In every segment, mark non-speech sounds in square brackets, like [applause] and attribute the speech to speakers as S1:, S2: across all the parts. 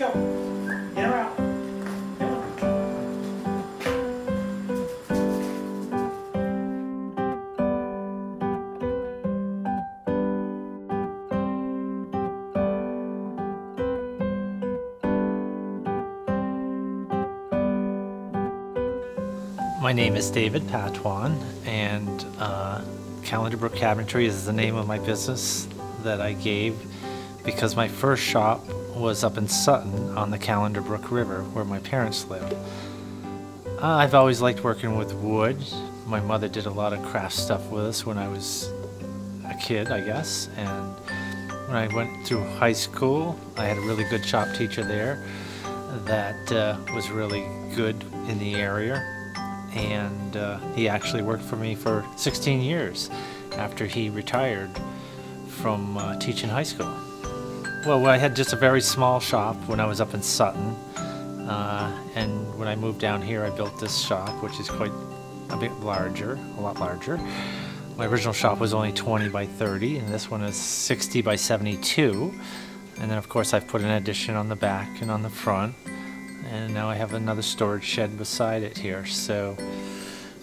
S1: Let's go. Get her out? My name is David Patwan, and uh, Calendar Brook Cabinetry is the name of my business that I gave because my first shop was up in Sutton on the Calendar Brook River where my parents live. Uh, I've always liked working with wood. My mother did a lot of craft stuff with us when I was a kid, I guess, and when I went through high school, I had a really good shop teacher there that uh, was really good in the area and uh, he actually worked for me for 16 years after he retired from uh, teaching high school. Well, I had just a very small shop when I was up in Sutton, uh, and when I moved down here, I built this shop, which is quite a bit larger, a lot larger. My original shop was only 20 by 30, and this one is 60 by 72. And then, of course, I've put an addition on the back and on the front and now I have another storage shed beside it here. So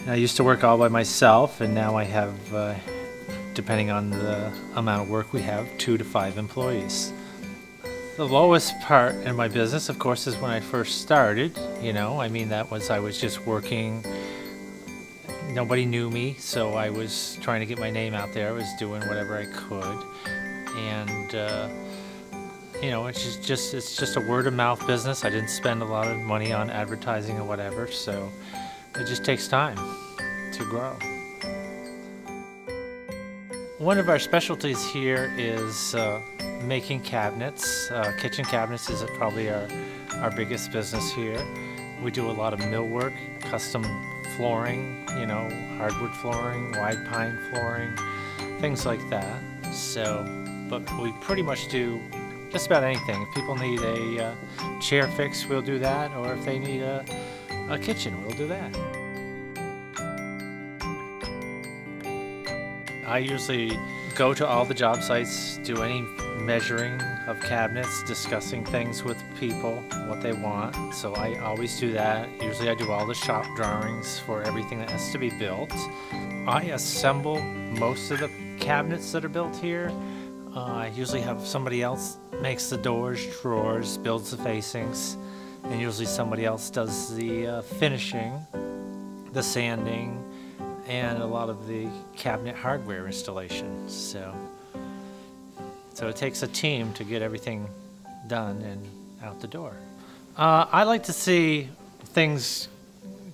S1: I used to work all by myself, and now I have, uh, depending on the amount of work we have, two to five employees. The lowest part in my business, of course, is when I first started. You know, I mean, that was I was just working. Nobody knew me, so I was trying to get my name out there. I was doing whatever I could, and. Uh, you know, it's just, it's just a word of mouth business. I didn't spend a lot of money on advertising or whatever, so it just takes time to grow. One of our specialties here is uh, making cabinets. Uh, kitchen cabinets is probably our, our biggest business here. We do a lot of millwork, custom flooring, you know, hardwood flooring, wide pine flooring, things like that. So, but we pretty much do just about anything. If people need a uh, chair fix, we'll do that, or if they need a, a kitchen, we'll do that. I usually go to all the job sites, do any measuring of cabinets, discussing things with people, what they want. So I always do that. Usually I do all the shop drawings for everything that has to be built. I assemble most of the cabinets that are built here. Uh, I usually have somebody else makes the doors, drawers, builds the facings, and usually somebody else does the uh, finishing, the sanding, and a lot of the cabinet hardware installation. So, so it takes a team to get everything done and out the door. Uh, I like to see things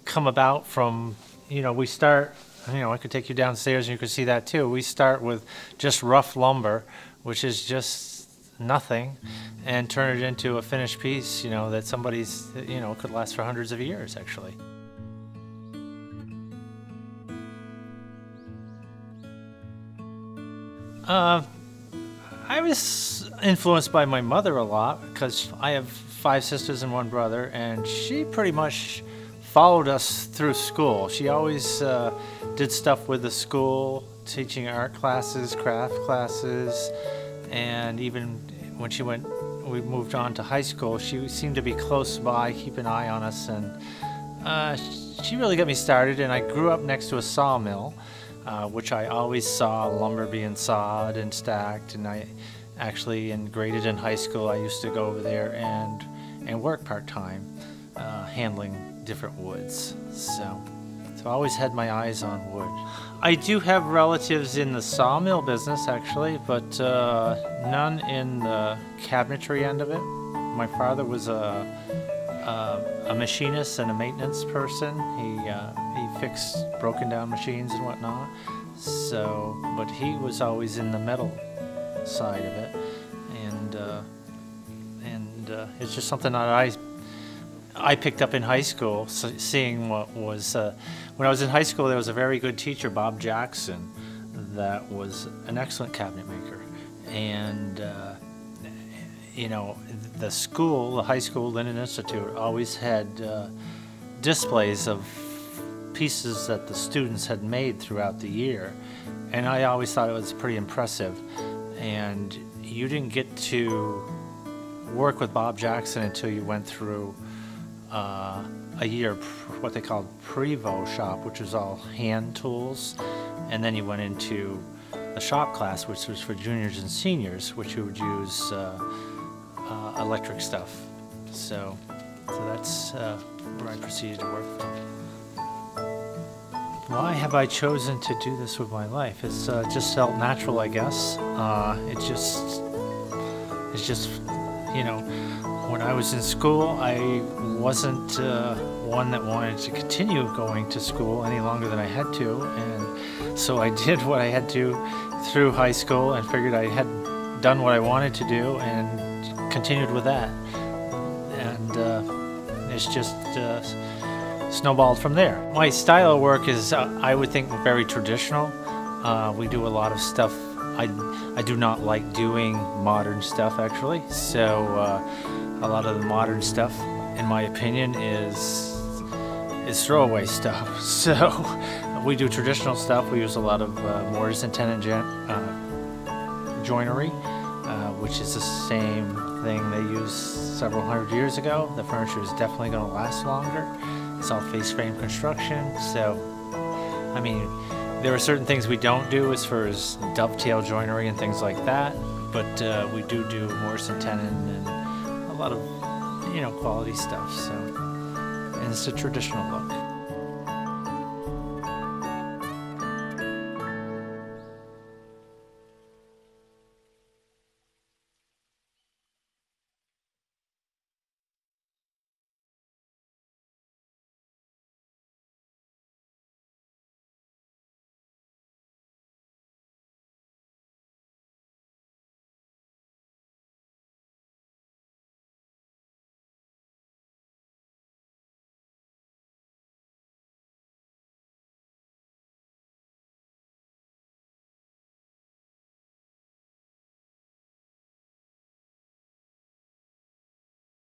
S1: come about from, you know, we start, you know, I could take you downstairs and you could see that too. We start with just rough lumber, which is just nothing, and turn it into a finished piece, you know, that somebody's, you know, could last for hundreds of years actually. Uh, I was influenced by my mother a lot because I have five sisters and one brother, and she pretty much followed us through school. She always uh, did stuff with the school, teaching art classes, craft classes, and even when she went, we moved on to high school, she seemed to be close by, keep an eye on us, and uh, she really got me started. And I grew up next to a sawmill uh, which I always saw lumber being sawed and stacked. And I actually, in graded in high school, I used to go over there and and work part time, uh, handling different woods. So, so I always had my eyes on wood. I do have relatives in the sawmill business, actually, but uh, none in the cabinetry end of it. My father was a a, a machinist and a maintenance person. He uh, he fixed broken down machines and whatnot. So, but he was always in the metal side of it, and uh, and uh, it's just something that I I picked up in high school, so seeing what was uh, when I was in high school. There was a very good teacher, Bob Jackson, that was an excellent cabinet maker, and uh, you know, the school, the high school, Lyndon Institute, always had uh, displays of pieces that the students had made throughout the year. And I always thought it was pretty impressive. And you didn't get to work with Bob Jackson until you went through uh, a year, what they called Prevo shop, which was all hand tools, and then you went into the shop class, which was for juniors and seniors, which you would use uh, uh, electric stuff. So, so that's uh, where I proceeded to work from. Why have I chosen to do this with my life? It's uh, just felt natural, I guess. Uh, it just, it's just, you know, when I was in school, I wasn't uh, one that wanted to continue going to school any longer than I had to, and so I did [laughs] what I had to through high school and figured I had done what I wanted to do and continued with that. And uh, it's just uh, snowballed from there. My style of work is, uh, I would think, very traditional. Uh, we do a lot of stuff. I, I do not like doing modern stuff actually. So uh, a lot of the modern stuff, in my opinion, is is throwaway stuff. [laughs] So we do traditional stuff. We use a lot of uh, mortise and tenon uh, joinery, uh, which is the same thing they used several hundred years ago. The furniture is definitely going to last longer. It's all face frame construction. So, I mean, there are certain things we don't do as far as dovetail joinery and things like that, but uh, we do do mortise and tenon and a lot of, you know, quality stuff. So, and it's a traditional look.